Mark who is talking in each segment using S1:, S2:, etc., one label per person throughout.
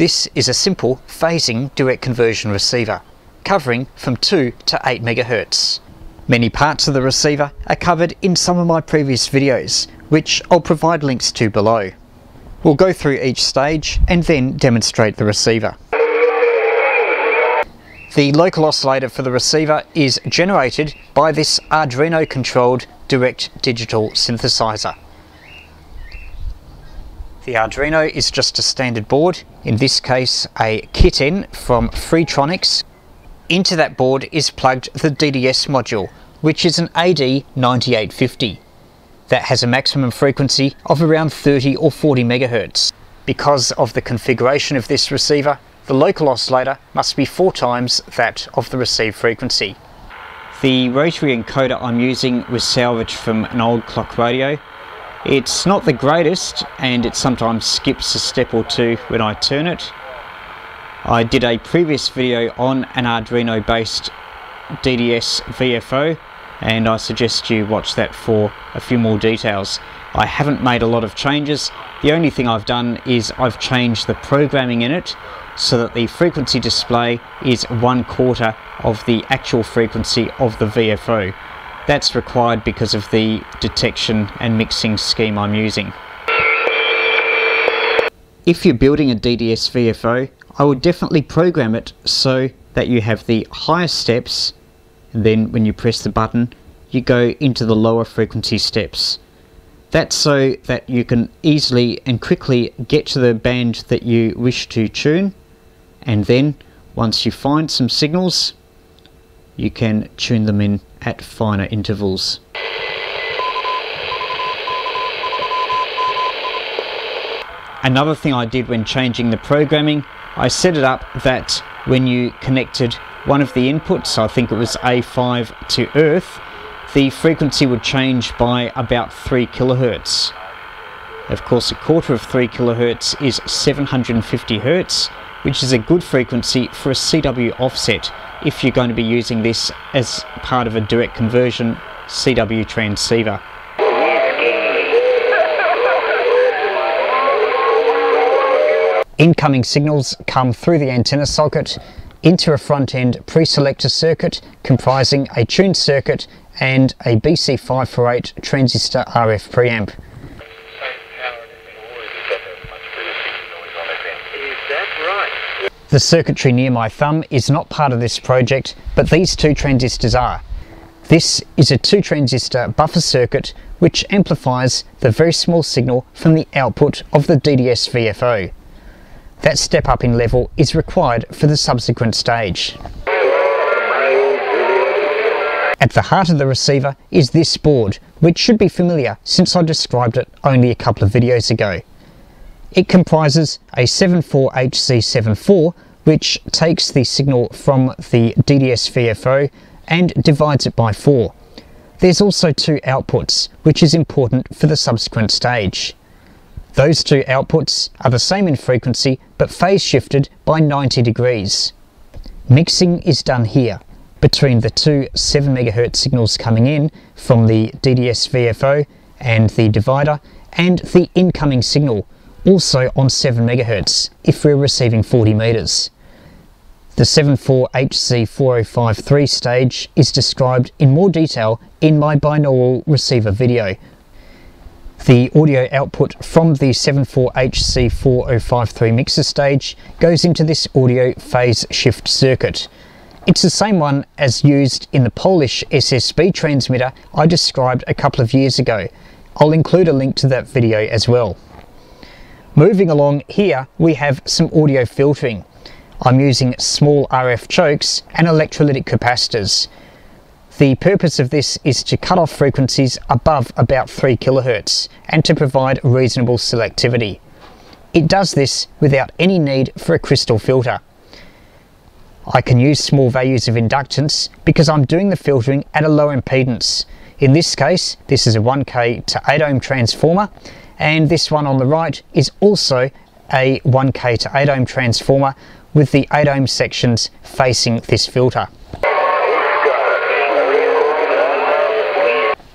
S1: This is a simple phasing direct conversion receiver, covering from 2 to 8 MHz. Many parts of the receiver are covered in some of my previous videos, which I'll provide links to below. We'll go through each stage and then demonstrate the receiver. The local oscillator for the receiver is generated by this Arduino controlled direct digital synthesizer. The Arduino is just a standard board, in this case a KitTen from Freetronics. Into that board is plugged the DDS module, which is an AD9850 that has a maximum frequency of around 30 or 40 megahertz. Because of the configuration of this receiver, the local oscillator must be four times that of the received frequency. The rotary encoder I'm using was salvaged from an old clock radio it's not the greatest and it sometimes skips a step or two when I turn it. I did a previous video on an Arduino based DDS VFO and I suggest you watch that for a few more details. I haven't made a lot of changes. The only thing I've done is I've changed the programming in it so that the frequency display is one quarter of the actual frequency of the VFO. That's required because of the detection and mixing scheme I'm using. If you're building a DDS VFO, I would definitely program it so that you have the higher steps and then when you press the button you go into the lower frequency steps. That's so that you can easily and quickly get to the band that you wish to tune and then once you find some signals you can tune them in at finer intervals. Another thing I did when changing the programming, I set it up that when you connected one of the inputs, I think it was A5 to Earth, the frequency would change by about 3 kilohertz. Of course, a quarter of 3 kilohertz is 750 hertz, which is a good frequency for a CW offset if you're going to be using this as part of a direct conversion CW transceiver. Incoming signals come through the antenna socket into a front-end pre-selector circuit comprising a tuned circuit and a BC548 transistor RF preamp. The circuitry near my thumb is not part of this project, but these two transistors are. This is a two transistor buffer circuit which amplifies the very small signal from the output of the DDS VFO. That step up in level is required for the subsequent stage. At the heart of the receiver is this board, which should be familiar since I described it only a couple of videos ago. It comprises a 74HC74 which takes the signal from the DDS VFO and divides it by 4. There's also two outputs, which is important for the subsequent stage. Those two outputs are the same in frequency but phase shifted by 90 degrees. Mixing is done here between the two 7 MHz signals coming in from the DDS VFO and the divider and the incoming signal also on 7 MHz if we're receiving 40 meters. The 74HC4053 stage is described in more detail in my binaural receiver video. The audio output from the 74HC4053 mixer stage goes into this audio phase shift circuit. It's the same one as used in the Polish SSB transmitter I described a couple of years ago. I'll include a link to that video as well. Moving along here, we have some audio filtering. I'm using small RF chokes and electrolytic capacitors. The purpose of this is to cut off frequencies above about 3 kHz and to provide reasonable selectivity. It does this without any need for a crystal filter. I can use small values of inductance because I'm doing the filtering at a low impedance. In this case, this is a 1K to 8 ohm transformer and this one on the right is also a 1k to 8 ohm transformer with the 8 ohm sections facing this filter.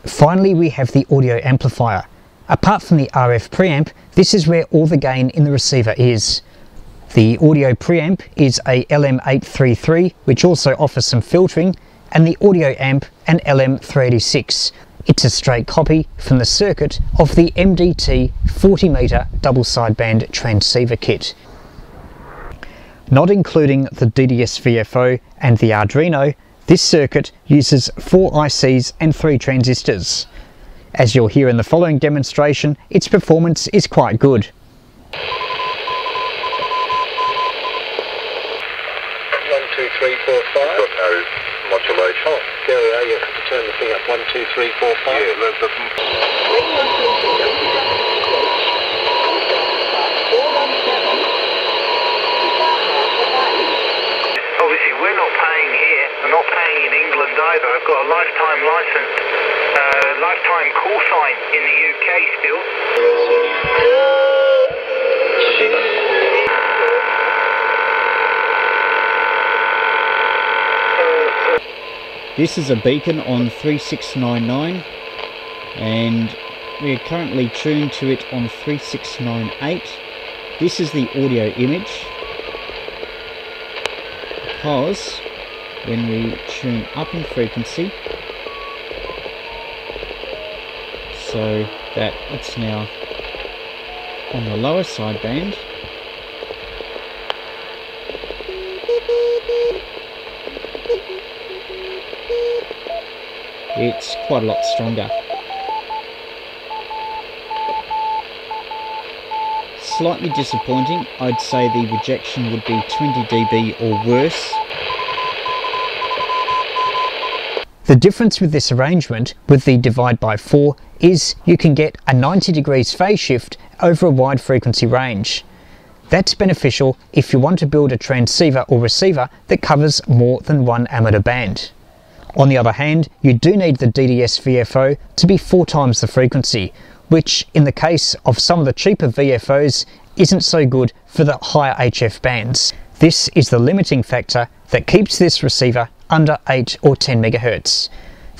S1: Finally we have the audio amplifier. Apart from the RF preamp, this is where all the gain in the receiver is. The audio preamp is a LM833 which also offers some filtering and the audio amp an LM386. It's a straight copy from the circuit of the MDT 40 metre double sideband transceiver kit. Not including the DDS VFO and the Arduino, this circuit uses 4 ICs and 3 transistors. As you'll hear in the following demonstration, its performance is quite good.
S2: One, two, three, four, five.
S3: Got no modulation.
S2: Oh, there we are. You have to turn the thing up. One, two, three, four, five.
S3: Yeah, the, the,
S4: Obviously, we're not paying here. We're not paying in England either. I've got a lifetime license, uh, lifetime call sign in the UK still.
S1: This is a beacon on 3699 and we are currently tuned to it on 3698. This is the audio image. Because when we tune up in frequency. So that it's now on the lower sideband it's quite a lot stronger. Slightly disappointing, I'd say the rejection would be 20 dB or worse. The difference with this arrangement with the divide by 4 is you can get a 90 degrees phase shift over a wide frequency range. That's beneficial if you want to build a transceiver or receiver that covers more than one amateur band. On the other hand, you do need the DDS VFO to be four times the frequency, which in the case of some of the cheaper VFOs isn't so good for the higher HF bands. This is the limiting factor that keeps this receiver under 8 or 10 MHz,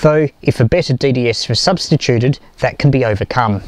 S1: though if a better DDS was substituted that can be overcome.